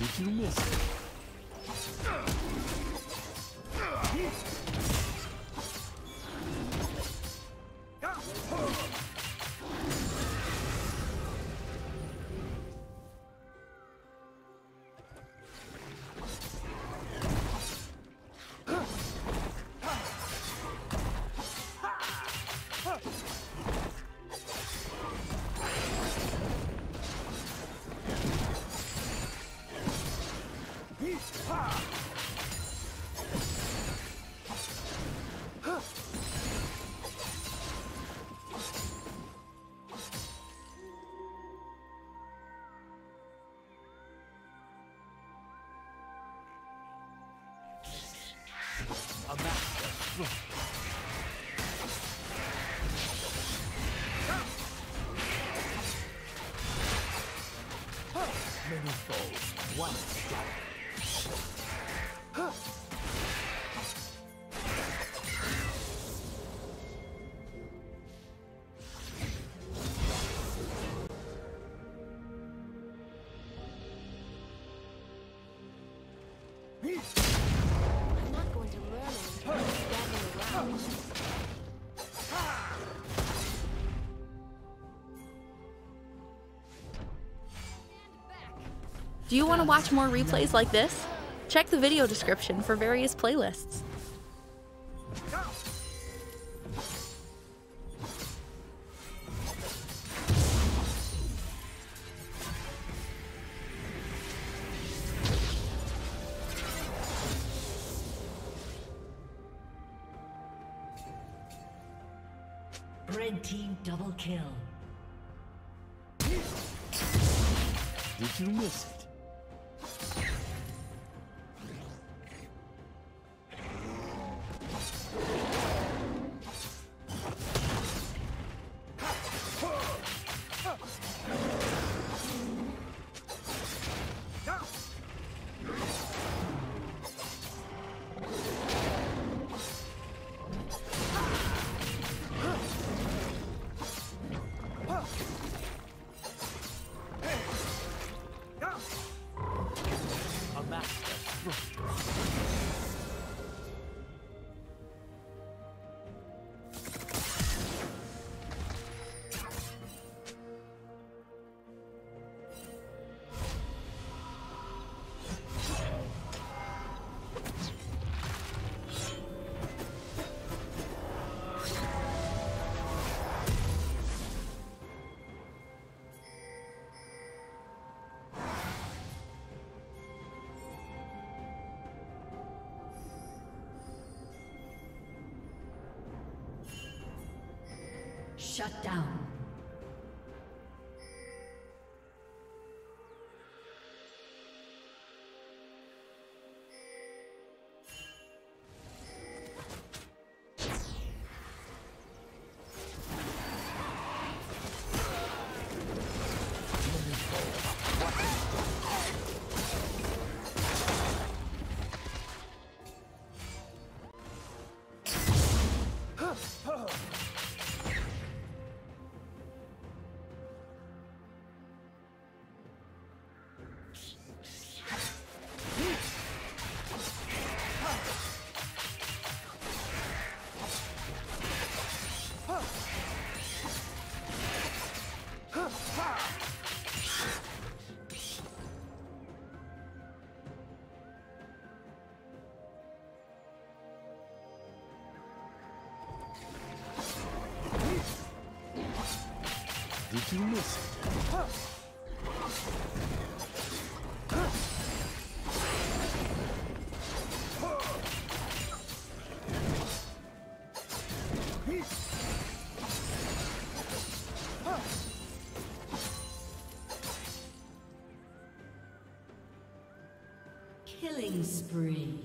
Did you miss it? A Many foes, one strike. Do you want to watch more replays like this? Check the video description for various playlists. Red team double kill. Did you miss it? Shut down. Killing spree.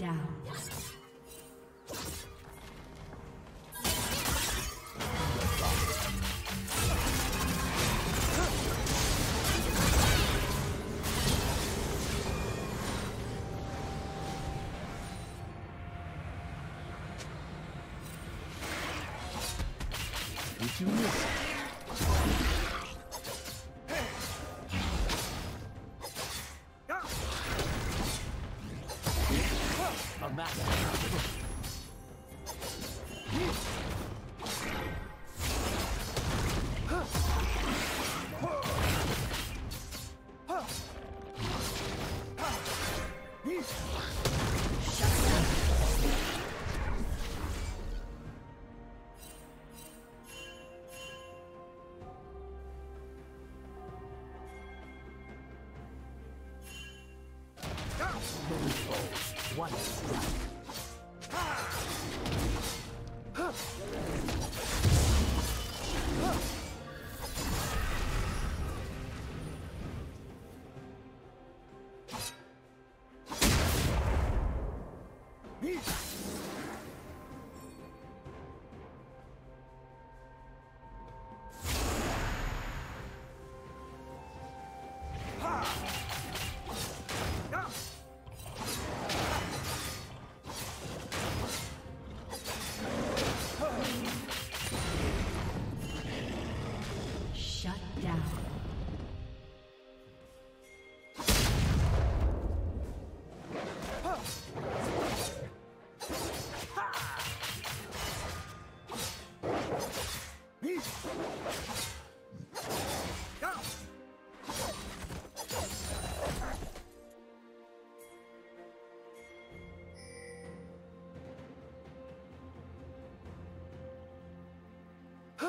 down.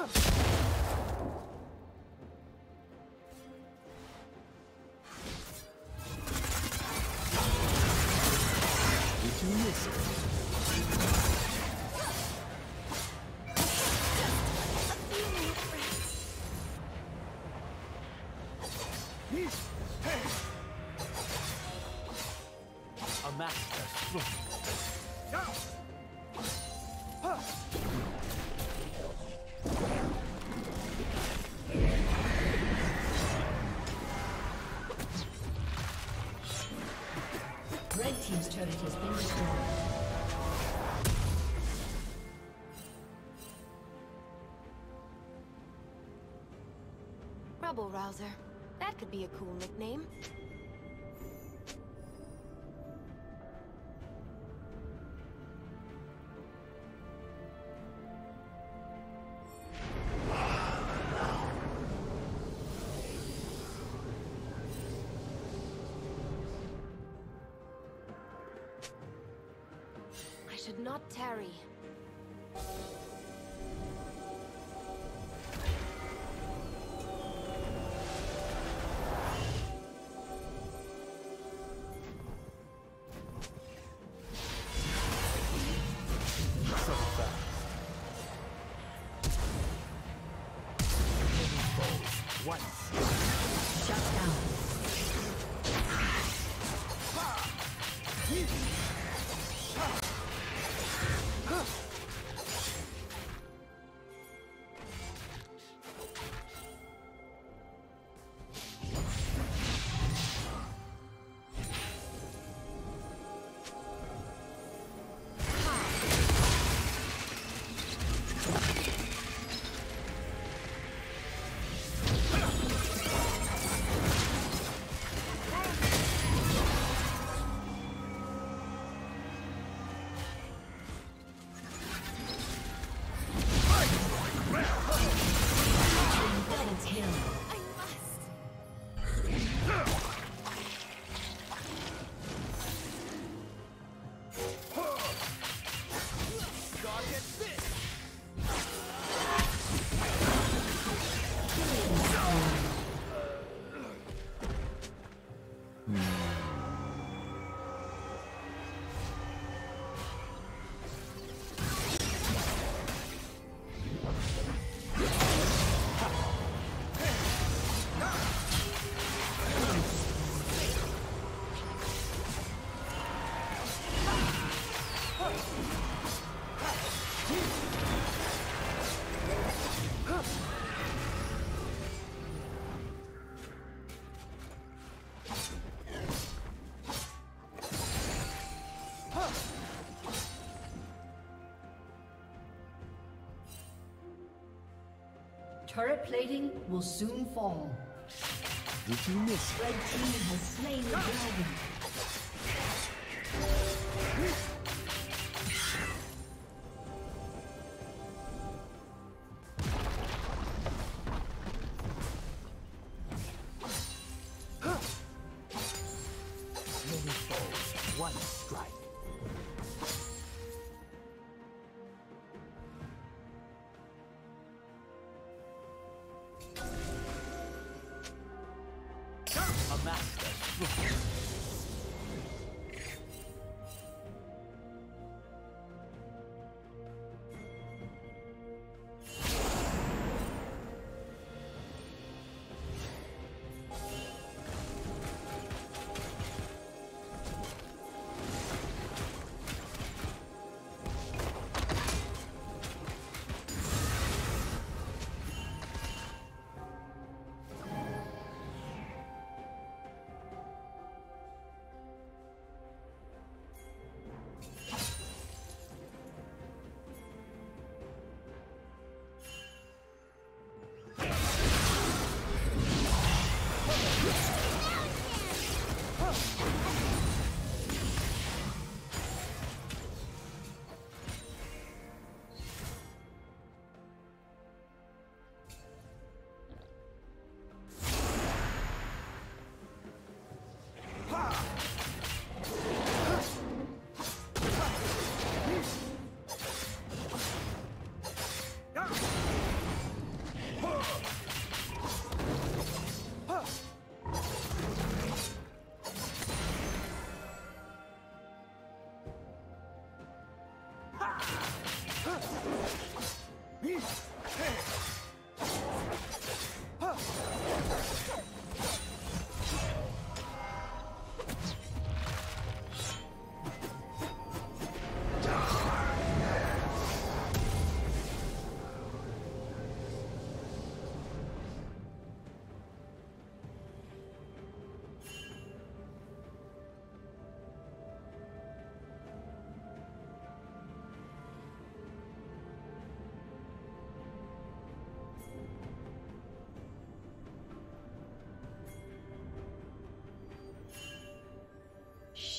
Yeah. Trouble Rouser. That could be a cool nickname. I should not tarry. Turret plating will soon fall. Did you miss? Red team has slain the dragon. Master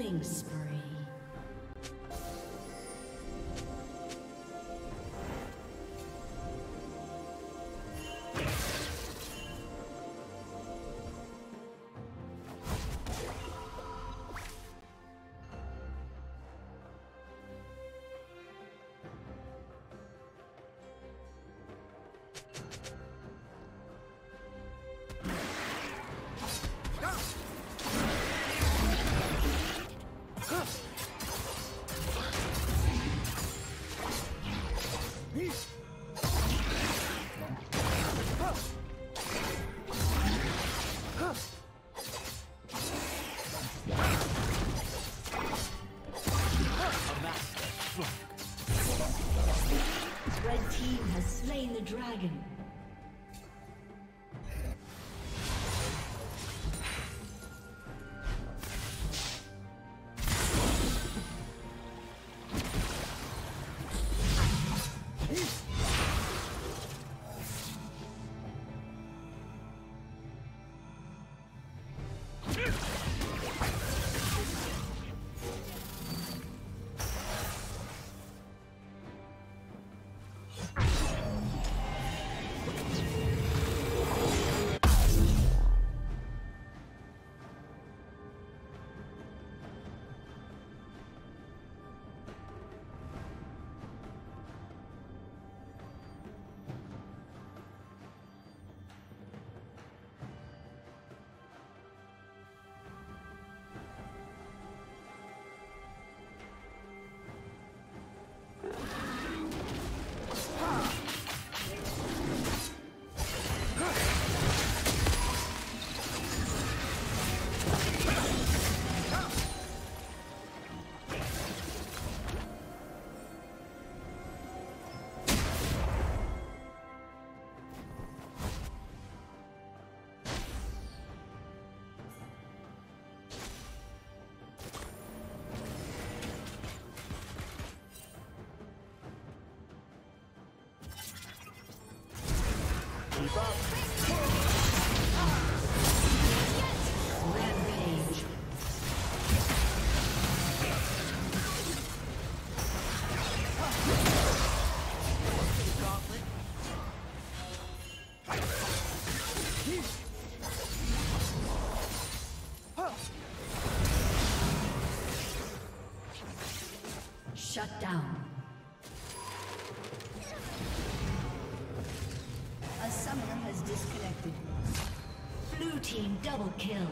Killing spree. Dragon. Shut down. A summoner has disconnected. Blue team double kill.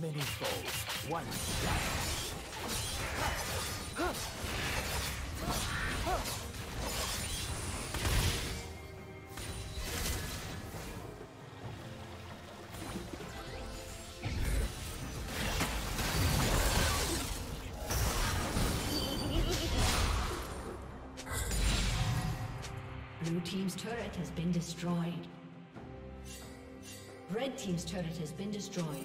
Many foes, one. Blue team's turret has been destroyed. Red team's turret has been destroyed.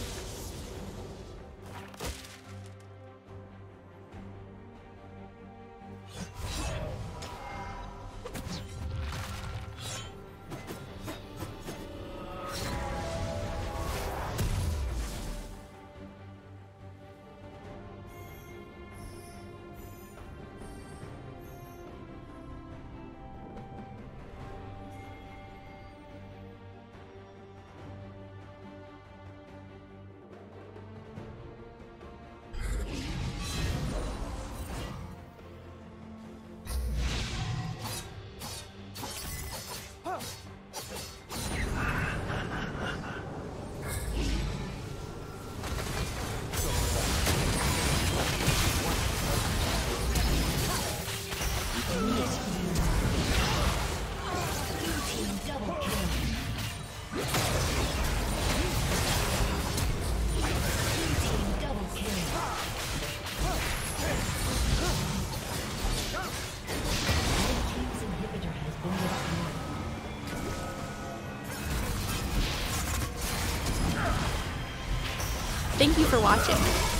You for watching.